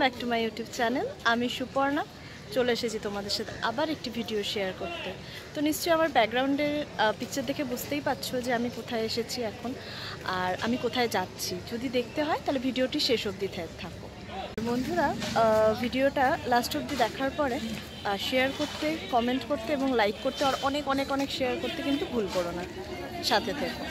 Back to my YouTube channel আমি সুপর্ণা। চলে এসেছি তোমাদের সাথে আবার একটি ভিডিও শেয়ার করতে। তো নিশ্চয়ই আমার ব্যাকগ্রাউন্ডের পিকচার দেখে বুঝতেই পারছ যে আমি কোথায় এসেছি এখন আর আমি কোথায় যাচ্ছি। যদি দেখতে হয়, তাহলে ভিডিওটি শেষ অবধি থাকো। বন্ধুরা ভিডিওটা লাস্ট অবধি দেখার পরে শেয়ার করতে কমেন্ট করতে এবং লাইক করতে আর অনেক অনেক অনেক শেয়ার করতে কিন্তু ভুল করো না। সাথে থেকো।